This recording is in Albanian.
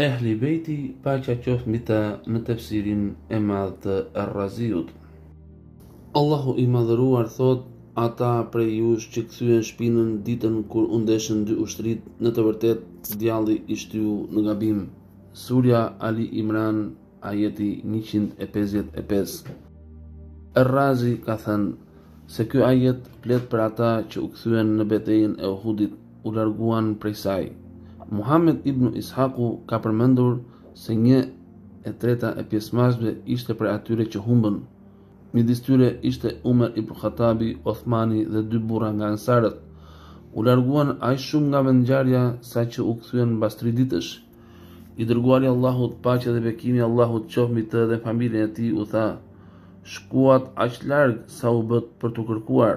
Ehli Bejti, paqja qoftë mbi ta, në tefsirin e madh të Ar-Raziut. Allahu i Madhëruar thotë, Ata prej jush që kthyen shpinën ditën kur u ndeshën dy ushtritë, në të vërtetë, djalli i shtyu në gabim. Surja Ali Imran, ajeti njëqind e pesëdhjetë e pesë. Ar-Razi ka thënë se ky ajet flet për ata që u kthyen në betejën e Uhudit. u larguan prej saj. Muhamed ibn Ishaku ka përmendur se një e treta e pjesëmarrësve ishte prej atyre që humbën. Midis tyre ishte Umer ibn Khattabi, Othmani dhe dy burra nga ensarët. U larguan aq shumë nga vendngjarja saqë u kthyen mbas tri ditësh. I dërguari i Allahut, paqja dhe bekimi i Allahut qoftë mbi të dhe familjen e tij, u tha: Shkuat aq larg sa u bët për t'u kërkuar.